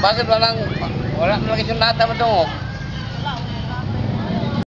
Bakit walang, walang lagi mo tungog?